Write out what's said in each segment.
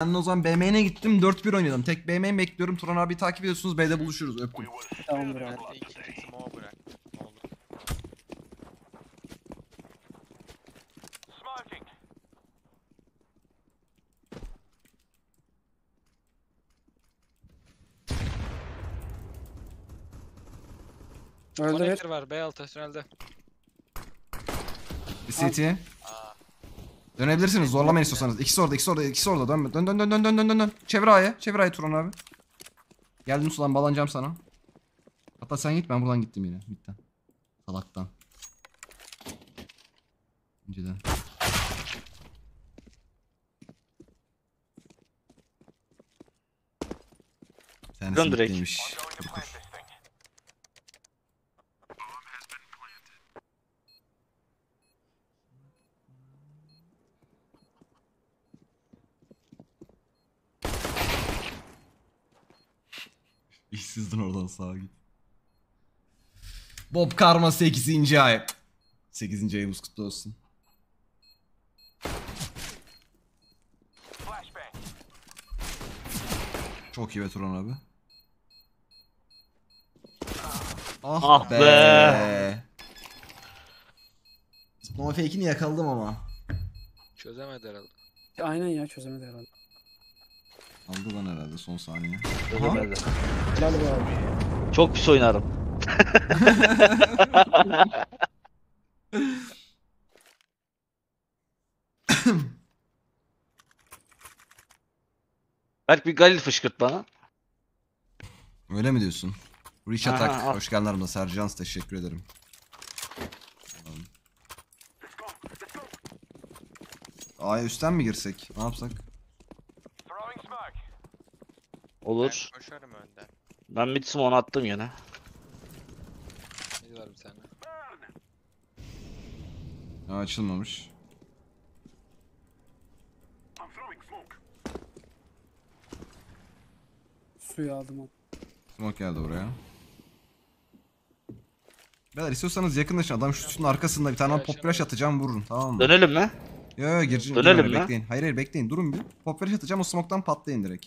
Ben de o zaman BM'ne gittim 4-1 oynadım. Tek BM'yi bekliyorum. Turan abi takip ediyorsunuz. B'de buluşuruz. Öptüm. Tamamdır abi. Öldü. Connector var B altı tünelde. Bir CT. Dönebilirsiniz. Zorlamayın istiyorsanız. İkisi orada, ikisi orada, ikisi orada. Dön, dön, dön, dön, dön, dön, dön, dön, dön. Çevir A'ya. Çevir A'ya Turan abi. Geldim sulan bağlanacağım sana. Hatta sen git ben buradan gittim yine. Bitten. Salaktan. Önceden. Bir tanesi Dön direkt. middeymiş. İşsizdin oradan sağa git. Bob Karma 8. ay. 8. ayımız kutlu olsun. Çok iyi be Turan abi. Ah, Ah be. be. Nova fake'ini yakaladım ama. Çözemedi herhalde. Aynen ya çözemedi herhalde. Aldı lan herhalde son saniye. Helal be abi. Çok pis oynarım. Berk bir Galil fışkırt bana. Öyle mi diyorsun? Rich Aha, al. Hoş geldin aramda. Sercan teşekkür ederim. A'ya üstten mi girsek? Ne yapsak? Olur. Ben koşarım önden. Ben mid smoke attım yine. Mid var bir tane. Ha, açılmamış. Suyu aldım abi. Smoke geldi buraya. Beyler istiyorsanız yakınlaşın. Adam şu sütunun arkasında bir tane Evet, pop flash atacağım vurun. Tamam mı? Dönelim mi? Yo yo gireceğim. Dönelim mi? Bekleyin. Hayır hayır bekleyin. Durun bir. Pop flash atacağım o smoke'tan patlayın direkt.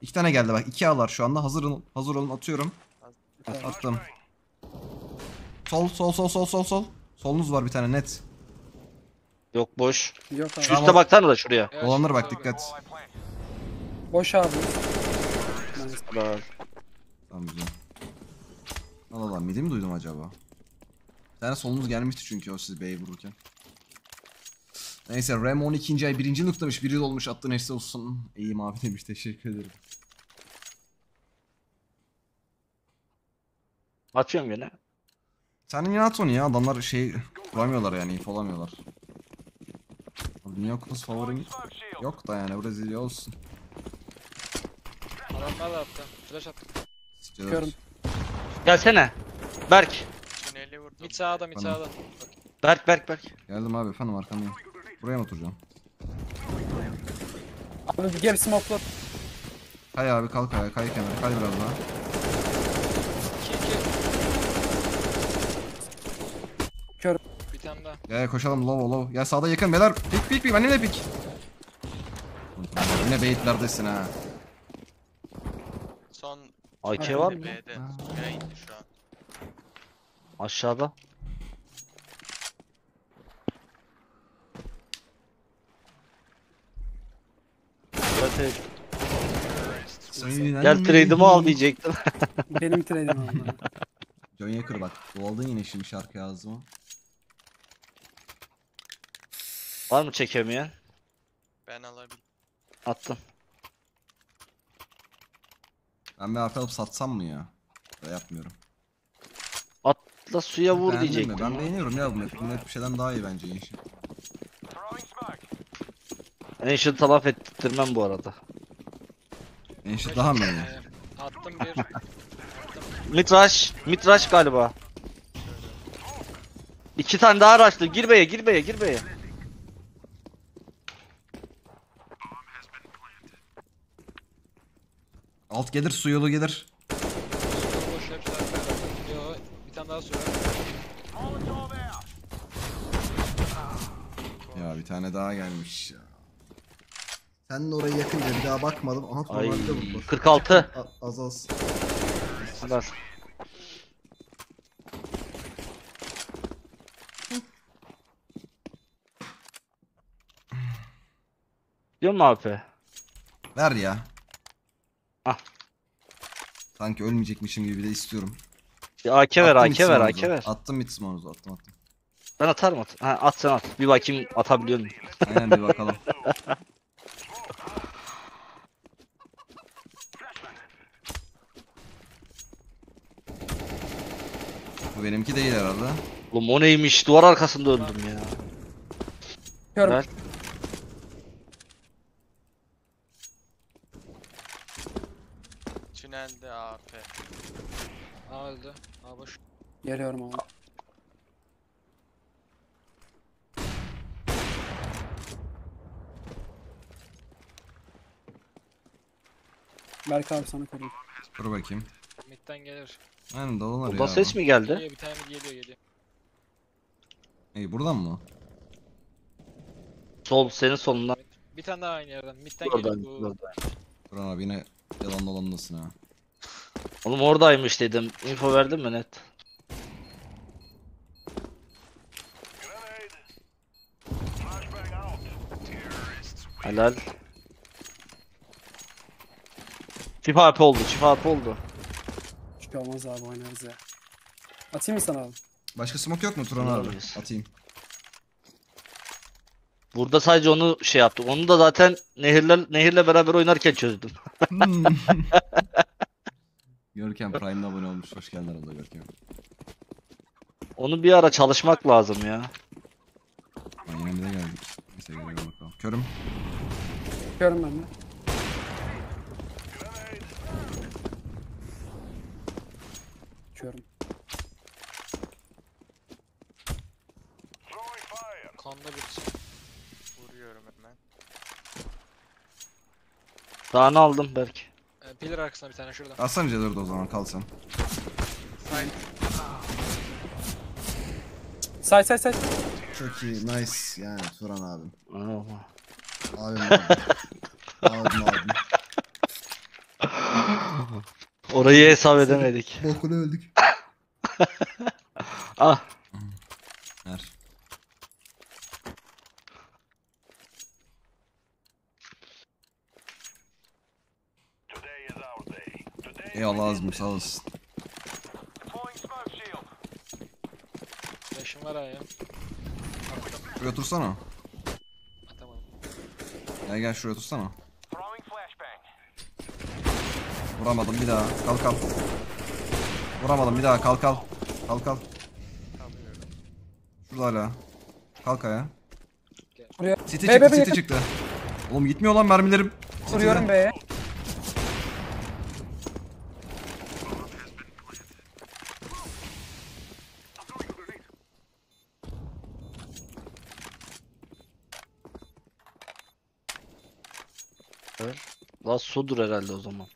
İki tane geldi bak. iki A'lar şu anda. Hazır olun. Hazır olun. Atıyorum. Tamam. Attım. Sol sol sol sol sol sol. Solunuz var bir tane net. Yok boş. Yok abi. Şu üste baksana da şuraya. Evet, Olanlara bak dikkat. Boş abi. Helal. Tamam güzel. Allah Allah midi mi duydum acaba? Bir tane solunuz gelmişti çünkü o siz B'yi vururken. Neyse Rem 12. ay 1. noktamış. 1 yıl olmuş attığın eşsi olsun. İyiyim abi demiş teşekkür ederim. Atıyorum yine. Sen yine at onu ya adamlar şey vuramıyorlar yani infolamıyorlar. Dünya Kupası favorim yok da yani Brezilya olsun. Adamlar da attı. Flash attı. Gelsene. Berk. Tüneli vurdum. Mid sağda mid sağda. Berk Berk Berk. Geldim abi efendim arkandayım. Buraya mı oturacağım? Abi bir gel smoke'la. Kay abi kalk ayağa kay kenara kay biraz daha. 2 2. Kör. Bir tane daha. Gel koşalım low low. Ya sağda yakın beyler. Pik pik pik. Anne pik. Yine beyitlerdesin ha. Son AK var mı? B'de. Suya indi şu an. Aşağıda. Evet, evet. Gel trade'imi al diyecektim. Benim trade'im abi. John Yaker bak. Doldun yine şimdi şarkı yazdım. Var mı çekemeyen? Ben alabilirim. Attım. Ben bir harf alıp satsam mı ya? Da yapmıyorum. Atla suya vur Beğendin mi? diyecektim. Ben beğeniyorum ya bu map. Bu map bir şeyden daha iyi bence. Ancient talaf ettirmem bu arada. Yenişin daha mı iyi? Ee, Attım bir. Mitraş. Mitraş galiba. İki tane daha araçlı. Gir beye gir beye gir beye. Alt gelir su yolu gelir. Boş hepsi arkada. Yo bir tane daha söyle. Ya bir tane daha gelmiş ya. Sen de oraya yakınca bir daha bakmadım. Aha Ay normalde vurdu. 46. A- Az az. Helal. Diyor mu abi? Ver ya. Sanki ölmeyecekmişim gibi de istiyorum. Bir AK ver, Attım AK ver, AK ver. Attım mid smoke'unuzu attım attım. Ben atarım at. Ha, at sen at. Bir bakayım atabiliyor muyum? Aynen bir bakalım. Bu benimki değil herhalde. Oğlum o neymiş? Duvar arkasında öldüm ya. Kör. Tünelde AP. A öldü. A boş. Geliyorum abi. Berk abi sana koruyayım. Dur bakayım. Mid'den gelir. Aynen dalalar ya. Buradan ses mi geldi? Geliyor bir tane mid geliyor geliyor. Ey buradan mı? Sol, senin solundan. Bir tane daha aynı yerden. Mid'den geliyor. Bu oradan. Buran abi yine yalan dolandasın ha. Oğlum oradaymış dedim. Info verdin mi net? Helal. Çift AP oldu, çift AP oldu. Çünkü olmaz abi oynarız ya. Atayım mı sana abi? Başka smoke yok mu Turan abi? Olabilir. Atayım. Burada sadece onu şey yaptım. Onu da zaten Nehirle, Nehir'le beraber oynarken çözdüm. Hmm. Görkem Prime'da abone olmuş. Hoş geldin arada Görkem. Onu bir ara çalışmak lazım ya. Ay, yine bir de geldik. Neyse gelelim bakalım. Körüm. Körüm ben de. Körüm. Konda bir Vuruyorum hemen. Daha ne aldım belki. Pillar arkasında bir tane şurada. Aslan C4 o zaman kal sen. Side. Say say say. Çok iyi. Nice. Yani Turan abim. Aa. Abim abim. abim abim. Orayı hesap edemedik. Bokunu öldük. Ah. Ver. Eyvallah Azmi sağ olasın. Flash'ım var A'ya. Şuraya otursana. Atamadım. Gel gel şuraya otursana. Vuramadım bir daha. Kalk kalk. Vuramadım bir daha. Kalk kalk. Kalk kalk. Şurada hala. Kalk ayağa. Buraya. City Be, çıktı, be, be, City çıktı. Oğlum gitmiyor lan mermilerim. Vuruyorum B'ye. La sudur herhalde o zaman.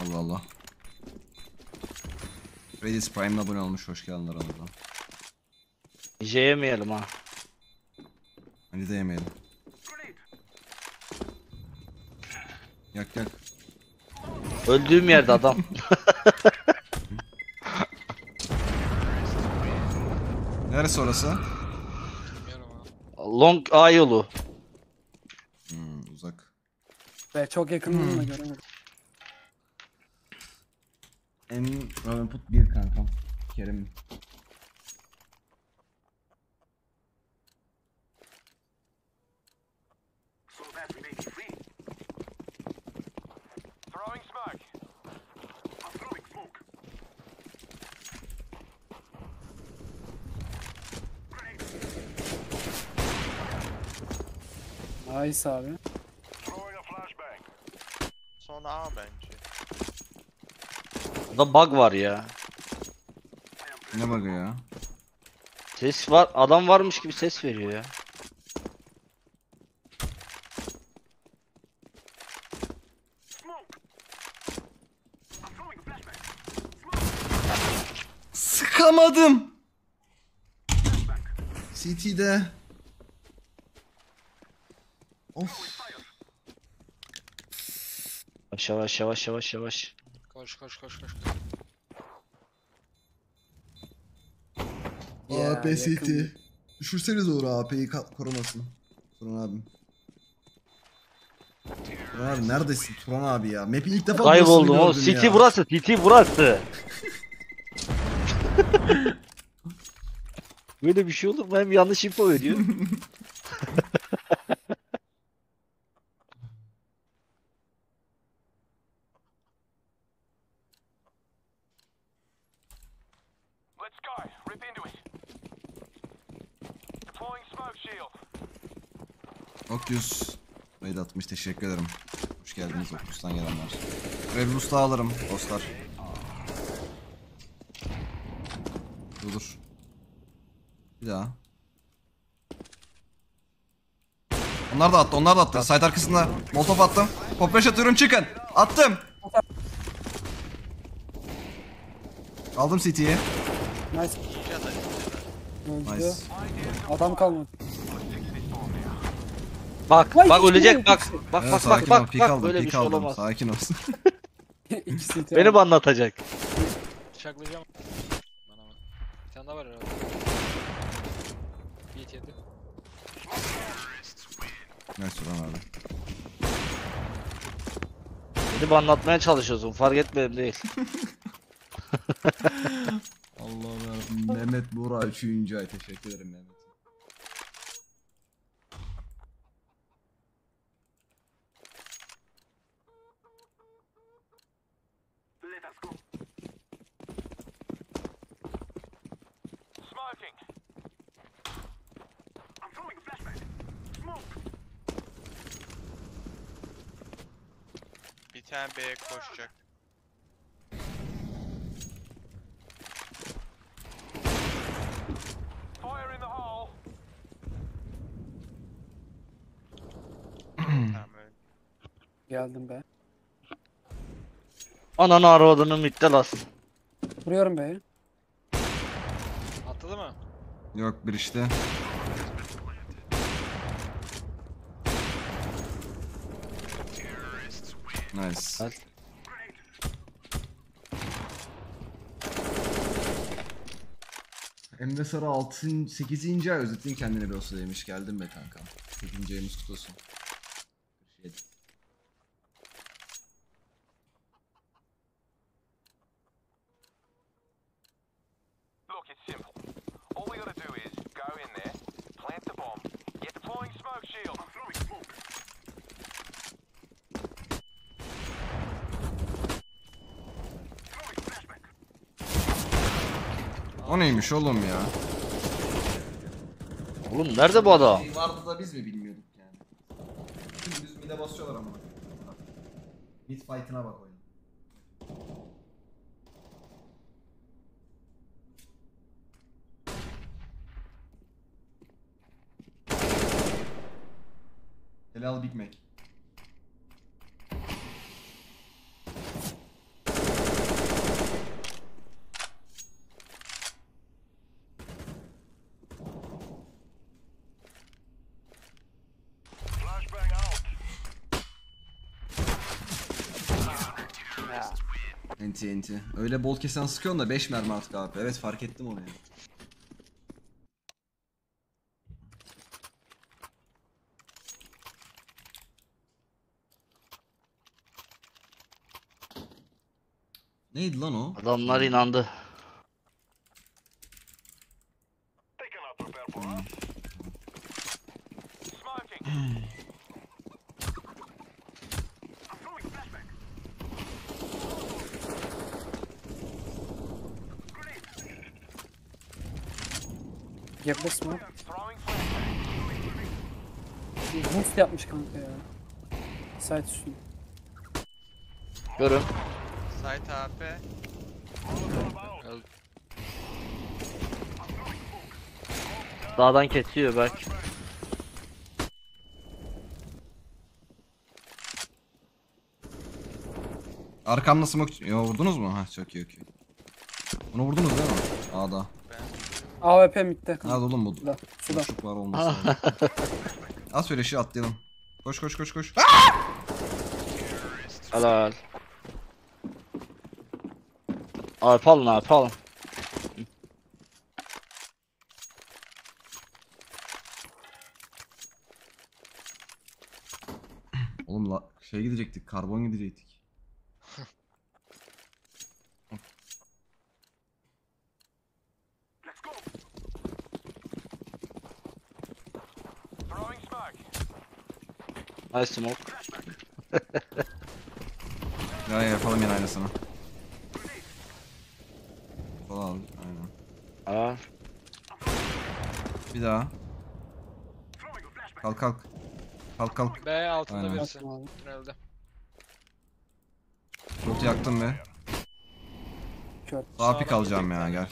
Allah Allah. Redis Prime'la abone olmuş. Hoş geldin aramızdan. Nice yemeyelim ha. Hadi de yemeyelim. Yak yak. Öldüğüm yerde adam. Neresi orası? Long A yolu. Hmm, uzak. Be çok yakınım da göremedim. En Robin Put 1 kankam. Kerim. Nice abi. Son A bence. Burada bug var ya. Ne bug'ı ya? Ses var. Adam varmış gibi ses veriyor ya. Bakamadım. CT'de. Of. Yavaş yavaş yavaş yavaş yavaş. Koş koş koş koş. Ya, AP CT. yakın. Düşürseniz olur AP'yi korumasın. Turan abim. Turan abi neredesin Turan abi ya? Map'i ilk defa Kayboldum burasını o. gördüm City ya. burası. City burası. Böyle bir şey olur mu? Hem yanlış info veriyor. teşekkür ederim. Hoş geldiniz Okyus'tan gelenler. Rebus da alırım dostlar. Dur dur. Bir daha. Onlar da attı, onlar da attı. Site arkasında molotof attım. Popreş atıyorum çıkın. Attım. Aldım CT'yi. Nice. Nice. Adam kalmadı. Bak Vay, bak hiç ölecek bilmiyorum bak. Bak Evet, bak sakin bak ol, bak pik bak aldım, böyle bir pik şey aldım. olamaz. Sakin ol. İkisi de. Beni mi anlatacak? Bıçaklayacağım. Bana bak. Bir tane daha var herhalde. Yiğit yedi. Ne Turan abi. Beni mi anlatmaya çalışıyorsun? Fark etmedim değil. Allah'ım yarabbim. Mehmet Buğra 3. ay. Teşekkür ederim Mehmet. Tane B'ye koşacak. Fire in the hole. tamam öyle. Geldim be. Ananı aradığını mitte las. Vuruyorum be. Atladı mı? Yok bir işte. Nice. Hadi. Emre Sarı 6. 8. ay özetin kendine bir olsa demiş. Geldim be kankam. 8. ayımız kutlu olsun. 47. O neymiş oğlum ya? Oğlum nerede bu adam? Şey vardı da biz mi bilmiyorduk yani? Düz mide basıyorlar ama. Mid fight'ına bak oyun. Hele al Big Mac. Enti. Öyle bol kesen sıkıyorsun da 5 mermi artık abi. Evet fark ettim onu ya. Neydi lan o? Adamlar inandı. Kanka ya. Site üstüne. Görün. Site AP. Dağdan kesiyor belki. Arkamda smoke... Yo vurdunuz mu? Ha çok iyi okey. Bunu vurdunuz değil mi? A'da. AWP midde. Nerede oğlum bu? Şurada. Şurada. Boşluk var olması lazım. Az şöyle şey atlayalım. Koş koş koş koş. Helal. Alp alın Alp alın. Oğlum la şey gidecektik. Karbon gidecektik. Throwing smoke. Nice smoke. Ya yapalım yine aynısını. Sola al. Aynen. Helal. Bir daha. Kalk kalk. Kalk kalk. B altında Aynen. birisi. Tünelde. Rotu yaktım be. Kör. Sağ pik alacağım ya gel.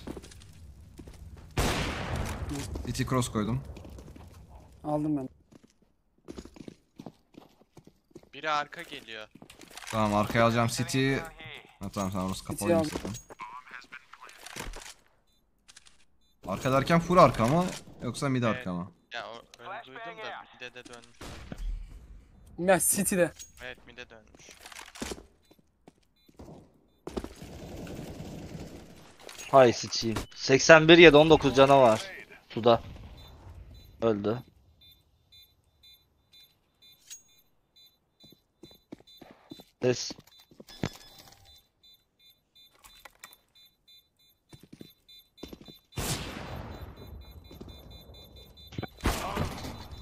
City cross koydum. Aldım ben. Biri arka geliyor. Tamam arkaya alacağım City. Ha, tamam tamam orası kapalıymış aldım. zaten. Arka derken full arka mı yoksa mid Evet. arka mı? Ya o, öyle duydum da mide de dönmüş. Ya City'de. Evet mide dönmüş. Hay sıçayım. 81 yedi 19 canı var. Suda. Öldü. Ses.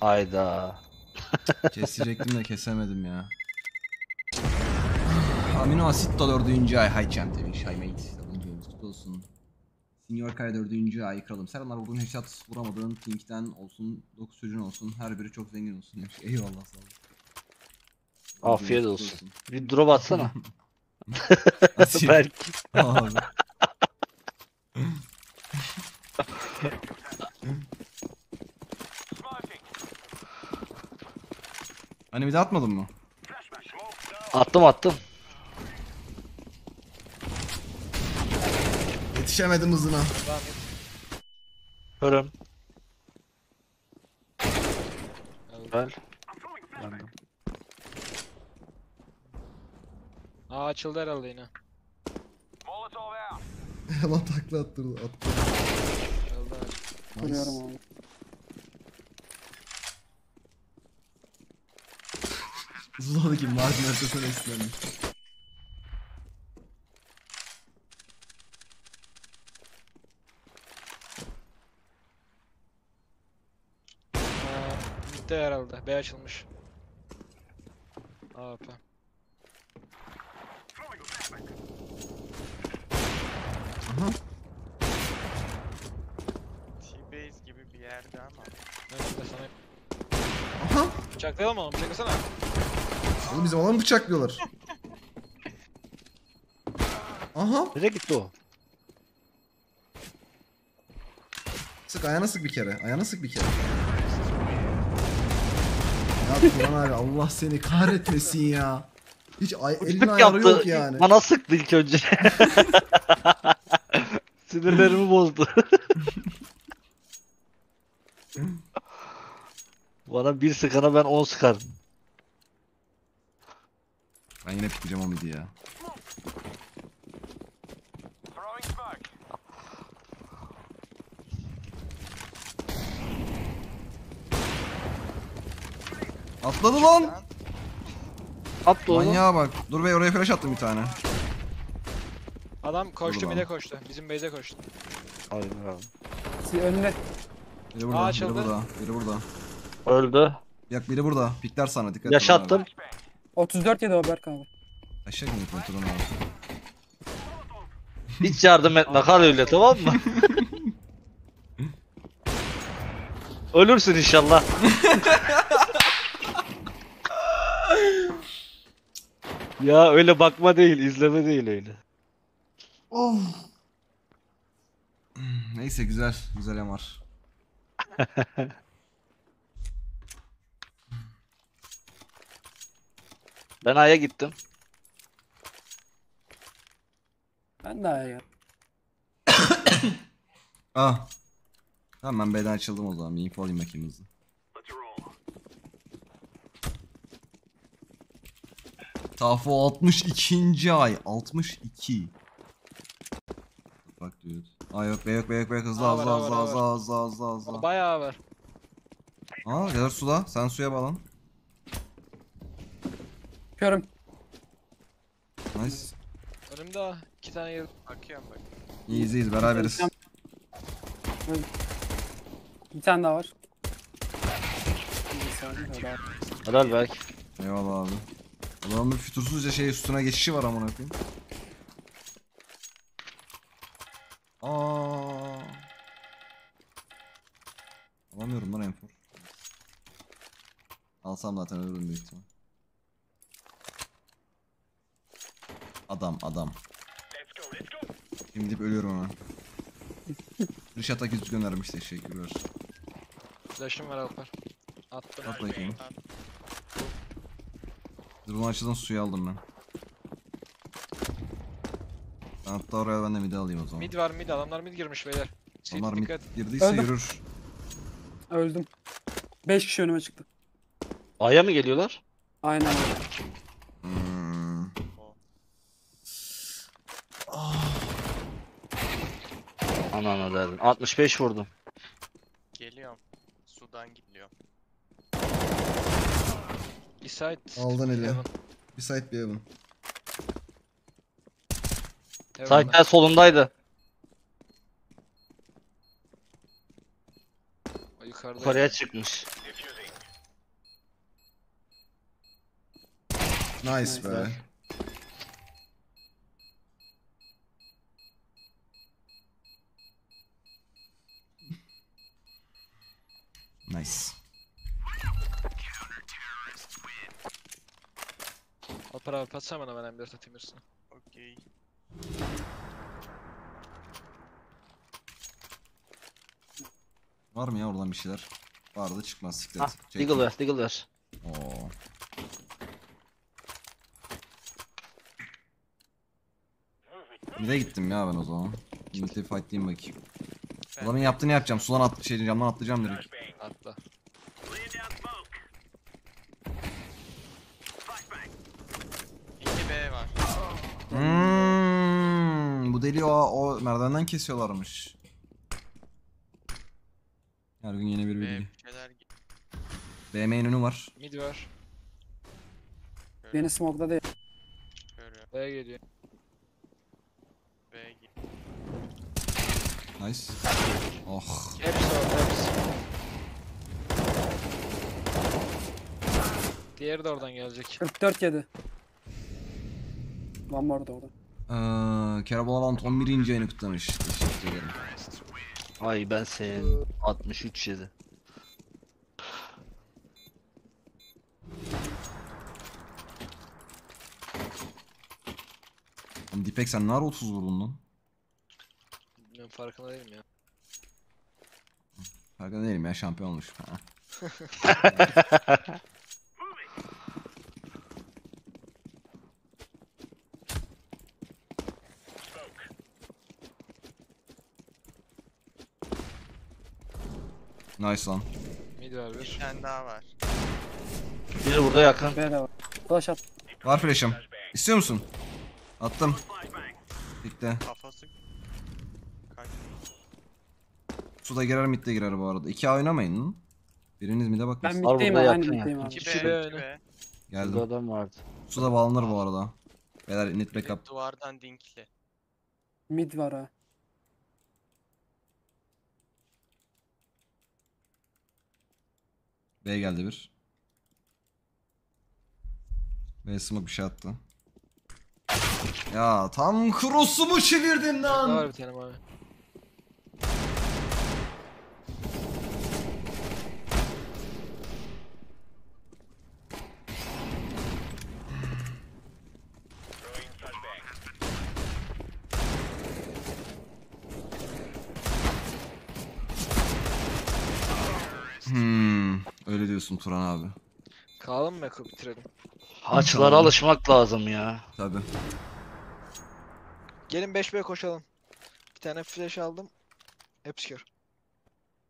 Hayda. Kesecektim de kesemedim ya. Amino asit da dördüncü ay. Hi champ demiş. Hi mate. Kutlu olsun. Senior Kaya dördüncü ay kralım. Selamlar bugün headshot vuramadığın Pink'ten olsun, 9 çocuğun olsun. Her biri çok zengin olsun demiş. Eyvallah sağ olun. Afiyet olsun. Bir drop atsana. Atayım. Belki. Abi. Hani bir de atmadın mı? Attım attım. Yetişemedim hızına. Öldü. Gel. Aa açıldı herhalde yine. Hemen takla attırdı. Attı. Öldü. Kuruyorum abi. Zula'daki Mardin haritasına. Aa, bitti herhalde. B açılmış. AP. Aha. T-base gibi bir yerde ama. Önümde sana. Aha. Bıçaklayalım onu? Bıçaklasana. Oğlum bizim alanı bıçaklıyorlar. Aha. Nereye gitti o? Sık ayağına sık bir kere. Ayağına sık bir kere. Ya Turan abi Allah seni kahretmesin ya. Hiç ay elin Tık ayarı yaptı. yok yani. Bana sıktı ilk önce. Sinirlerimi bozdu. Bana bir sıkana ben 10 sıkarım. Ben yine pikleyeceğim o midi ya. Atladı lan. Attı oğlum. Manyağa bak. Dur bey oraya flash attım bir tane. Adam koştu Dur mide lan. koştu. Bizim base'e koştu. Hayda. City önünde. Biri burada, Aa, biri açıldı. burada, biri burada. Öldü. Yak biri burada. Pikler sana dikkat et. Yaşattım. 34 yedi o Berk abi. Aşağı gidin kontrolünü al. Hiç yardım etme kal öyle tamam mı? Ölürsün inşallah. ya öyle bakma değil, izleme değil öyle. Neyse güzel. Güzel MR. Ben A'ya gittim. Ben de ayağa Ah. Tamam ben B'den açıldım o zaman. Bir info alayım bakayım hızlı. Tafo 62. ay. 62. Bak diyor. Ay yok be yok be yok be hızlı Aa, hızlı var, hızlı var, hızlı hızlı hızlı hızlı. Bayağı var. Aa gelir suda. Sen suya bağlan. Körüm. Nice. Önümde ah, iki tane yer. Bakıyorum bak. İyiyiz iyiyiz beraberiz. Bir tane daha var. Bir saniye. Helal Berk. Eyvallah abi. Adamın bir fütursuzca şey üstüne geçişi var amına koyayım. Aa. Alamıyorum lan enfor. Alsam zaten ölürüm büyük ihtimal. Adam adam. Şimdi gidip ölüyorum hemen. Dış atak yüz göndermiş teşekkürler. Flash'ım var Alper. Attım. At bakayım. Durma açıdan suyu aldım ben. Ben hatta oraya ben de midi alayım o zaman. Mid var mid adamlar mid girmiş beyler. Onlar mid dikkat. girdiyse Öldüm. yürür. Öldüm. 5 kişi önüme çıktı. A'ya mı geliyorlar? Aynen öyle. Hmm. Ana ana derdim. 65 vurdum. Geliyorum. Sudan gidiyor. Beside. Aldın eli. Heaven. Bir site bir evin. Heaven'da. Solundaydı. Yukarıda. Yukarıya çıkmış. Nice be. Nice. Nice. Alper abi patsana bana ben M4 atayım üstüne. Okey. Var mı ya oradan bir şeyler? Vardı çıkmaz siklet. Ah, Çek. Deagle ver, Deagle ver. Oo. Mide gittim ya ben o zaman. Mid'e fightlayayım bakayım. Adamın yaptığını yapacağım. Sudan at şey camdan atlayacağım direkt. Atla. İki B var. Hmm, bu deli o, o merdivenden kesiyorlarmış. Her gün yeni bir bilgi. bir şeyler gi- BM önü var. Mid var. Beni smoke'da değil. Görüyorum. B'ye geliyor. B gi- Nice. Oh. Hepsi orada hepsi. Diğeri de oradan gelecek. 44 yedi. More da orada. Ee, Kerabalant 11. ayını kutlamış. Teşekkür ederim. Ay ben senin 63 yedi. Dipek sen ne ara 30 vurdun lan? Bilmiyorum farkında değilim ya. Farkında değilim ya şampiyon olmuş. Ha. Nice lan. Mid var Bir bir. tane daha var. Biri burada yakın. B de var. Flash at. Var flash'ım. İstiyor musun? Attım. Bitti. Suda girer midde girer bu arada. 2A oynamayın lan. Biriniz mid'e bakın. Ben Var middeyim burada abi. Aynı yakın ya. middeyim abi. İki B, iki. Burada Geldim. adam vardı. Suda bağlanır bu arada. Beyler net backup. Duvardan dinkli. Mid var ha. B geldi bir. B smoke bir şey attı. Ya tam cross'umu çevirdim Daha lan. var bir tane abi. Hmm, diyorsun Turan abi. Kalalım mı Eko bitirelim. Açılara alışmak lazım ya. Tabi. Gelin 5B koşalım. Bir tane flash aldım. Hepsi kör.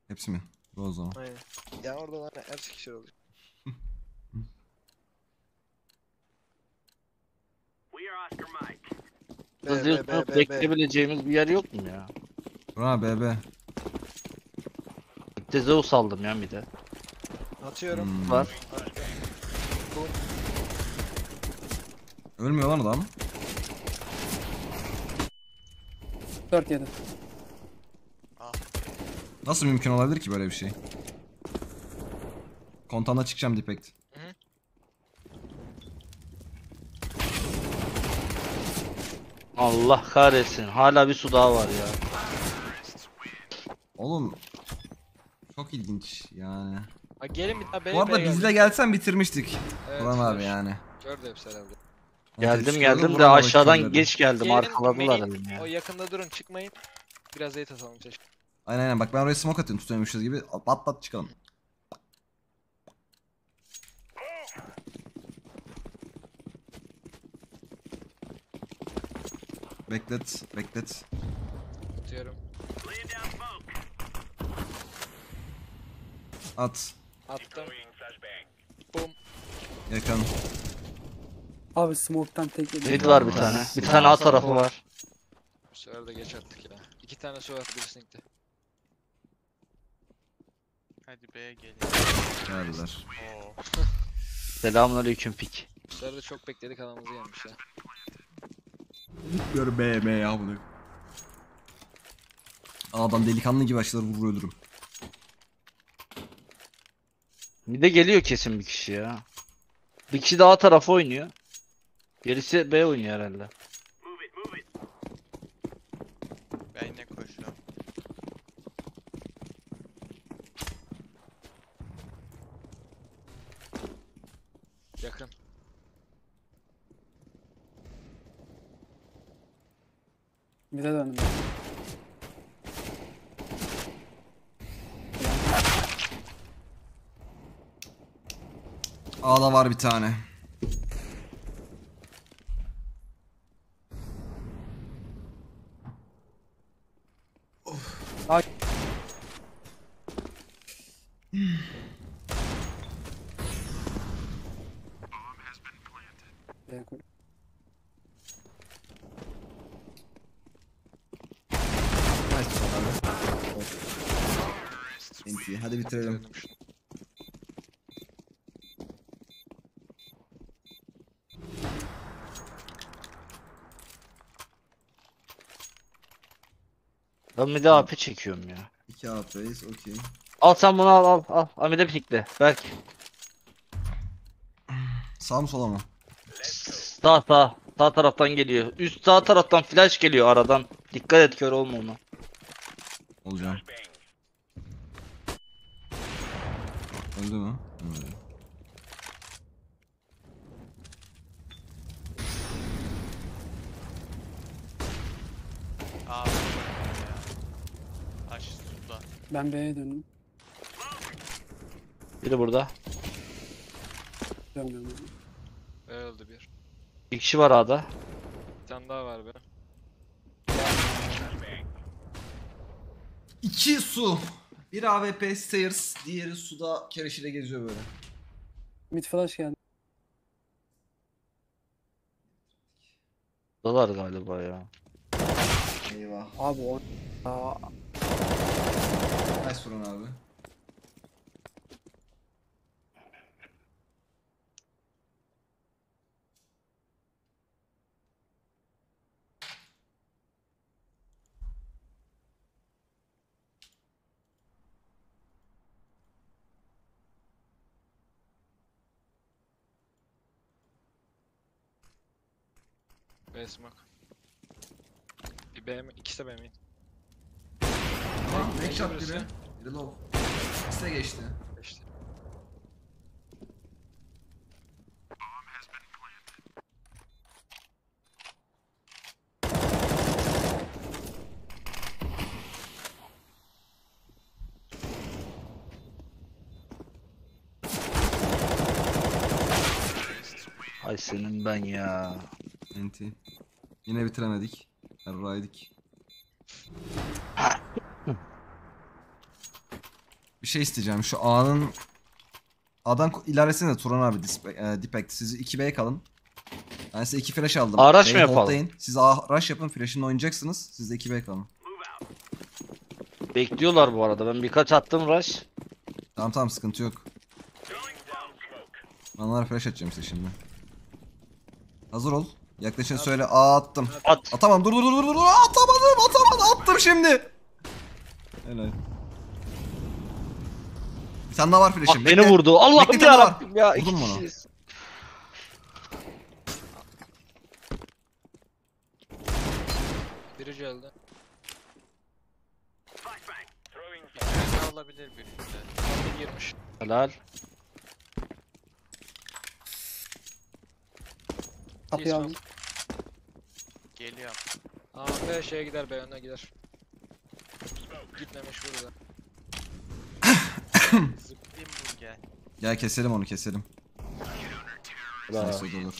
Hepsi mi? Bu o zaman. Aynen. Ya orada ya, hepsi kişi oluyor. B, Hızlı B, yutmak B, B, B. bekleyebileceğimiz bir yer yok mu ya? Bura BB. Bir de Zeus aldım ya bir de. Atıyorum. Hmm. Var. Ölmüyor lan adam. 4 7. Ah. Nasıl mümkün olabilir ki böyle bir şey? Kontanda çıkacağım Dipekt. Allah kahretsin. Hala bir su daha var ya. Oğlum çok ilginç yani. Ha, gelin bir daha Bu arada bizle gelsen bitirmiştik. Evet, Ulan abi yani. Gördü hepsi herhalde. Geldim geldim de aşağıdan geç geldim. Gelin, Arkaladılar main- elim ya. O yakında durun çıkmayın. Biraz zeyt atalım keşke. Aynen aynen bak ben oraya smoke atıyorum tutuyormuşuz gibi. Pat pat çıkalım. Beklet, beklet. Atıyorum. At. Attım. Bum. Yakın. Abi smoke'tan tek yedim. Mid var bir tane. Bir tane A tarafı var. Bu sefer de geç attık ya. İki tane su var birisini gitti. Hadi B'ye gelin. Geldiler. Oo. Selamünaleyküm pik. Bu sefer de çok bekledik anamızı yemiş ya. Gör be be ya bunu. Adam delikanlı gibi açıları vurur ölürüm. Bir de geliyor kesin bir kişi ya. Bir kişi daha tarafı oynuyor. Gerisi B oynuyor herhalde. Ben yine koşuyorum. Yakın. Bir de döndüm. A'da var bir tane. B koy. Nice abi. NT. Hadi bitirelim. Bitirdim şunu. Ben bir de AP çekiyorum ya. 2 AP'yiz okey. Al sen bunu al al al. Amide pikle. Berk. Sağ mı sola mı? Sağ sağ. Sağ taraftan geliyor. Üst sağ taraftan flash geliyor aradan. Dikkat et kör olma ona. Olacağım. Öldü mü? Öldü. Aa. bu ya. Taş suda. Ben B'ye döndüm. Biri burada. Dönmüyorum. B öldü bir. Bir kişi var A'da. Bir tane daha var be. İki su. Bir AWP Stairs, diğeri suda kereşiyle geziyor böyle. Mid flash geldi. Dolar galiba ya. Eyvah. Abi o... Aa, Nice sorun abi. B smoke. Bir B mi? İkisi de B mi? Tamam, Tek- shot birisi. Biri low. İkisi de geçti. İşte. Ay senin ben ya. NT. Yine bitiremedik. Erraydik. Bir şey isteyeceğim. Şu A'nın A'dan ilerisine de Turan abi e, Dipek. Siz 2B'ye kalın. Ben size 2 flash aldım. A rush mı yapalım? holdlayın. Siz A rush yapın. Flash'ını oynayacaksınız. Siz de 2B kalın. Bekliyorlar bu arada. Ben birkaç attım rush. Tamam tamam sıkıntı yok. Ben onlara flash atacağım size şimdi. Hazır ol. Yaklaşın söyle. A attım. At. Atamam dur dur dur dur dur. Atamadım atamadım attım şimdi. Helal. Daha var Bak flash'im. beni Bekle. vurdu. Allah'ım Bekle, ya. Vurdun mu onu? Biri geldi. Ne olabilir birinde? Aldı girmiş. Helal. Kapıyı aldım. Geliyorum. Aa B şeye gider B önüne gider. Gitmemiş burada. Zıplayayım mı gel. Gel keselim onu keselim. Neyse o da olur.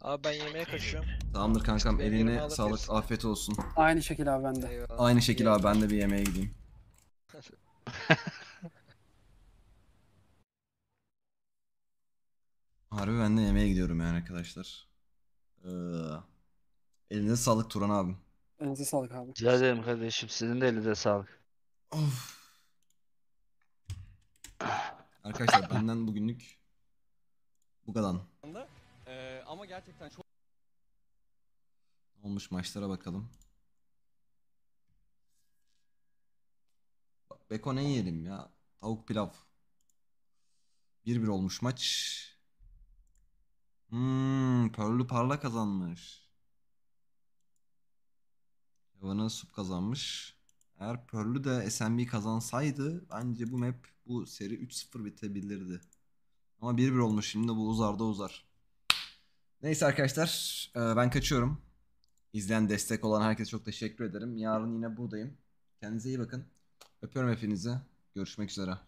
Abi ben yemeğe kaçıyorum. Tamamdır kankam Benim eline sağlık afiyet olsun. Aynı şekil abi bende. Eyvallah. Aynı şekil abi ben de bir yemeğe gideyim. Harbi ben de yemeğe gidiyorum yani arkadaşlar. Ee, elinize sağlık Turan abim. Elinize sağlık abi. Rica ederim kardeşim. Sizin de elinize sağlık. Of. Arkadaşlar benden bugünlük bu kadar. Ee, ama gerçekten çok Olmuş maçlara bakalım. Bak, Beko ne yiyelim ya? Tavuk pilav. 1-1 olmuş maç. Hmm, Pearl'ü parla kazanmış. Yavan'a sup kazanmış. Eğer Pearl'ü de SMB kazansaydı bence bu map bu seri 3-0 bitebilirdi. Ama 1-1 olmuş şimdi bu uzar da uzar. Neyse arkadaşlar e, ben kaçıyorum. İzleyen destek olan herkese çok teşekkür ederim. Yarın yine buradayım. Kendinize iyi bakın. Öpüyorum hepinizi. Görüşmek üzere.